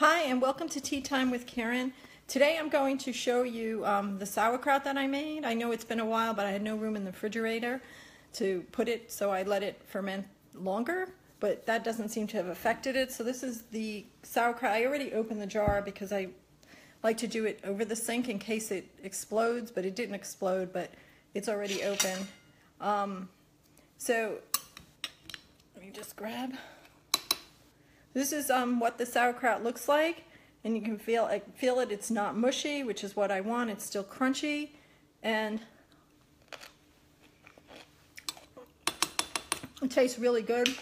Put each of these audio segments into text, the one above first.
Hi, and welcome to Tea Time with Karen. Today I'm going to show you um, the sauerkraut that I made. I know it's been a while, but I had no room in the refrigerator to put it, so I let it ferment longer, but that doesn't seem to have affected it. So this is the sauerkraut. I already opened the jar because I like to do it over the sink in case it explodes, but it didn't explode, but it's already open. Um, so let me just grab. This is um, what the sauerkraut looks like, and you can feel I feel it. It's not mushy, which is what I want. It's still crunchy, and it tastes really good.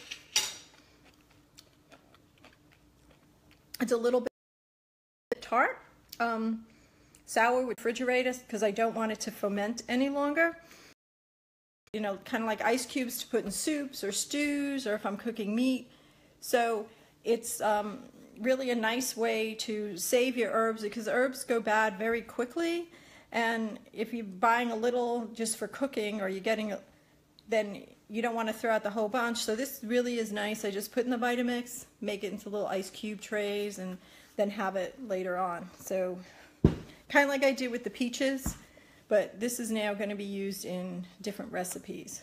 It's a little bit tart, um, sour with refrigerator because I don't want it to ferment any longer. You know, kind of like ice cubes to put in soups or stews, or if I'm cooking meat. So it's um, really a nice way to save your herbs because herbs go bad very quickly. And if you're buying a little just for cooking or you're getting, then you don't want to throw out the whole bunch. So this really is nice. I just put in the Vitamix, make it into little ice cube trays, and then have it later on. So kind of like I did with the peaches, but this is now going to be used in different recipes.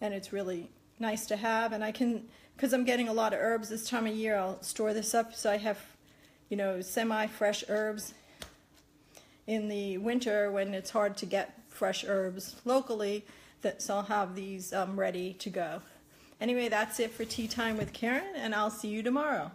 And it's really nice to have. And I can, because I'm getting a lot of herbs this time of year, I'll store this up so I have, you know, semi-fresh herbs in the winter when it's hard to get fresh herbs locally. That, so I'll have these um, ready to go. Anyway, that's it for Tea Time with Karen, and I'll see you tomorrow.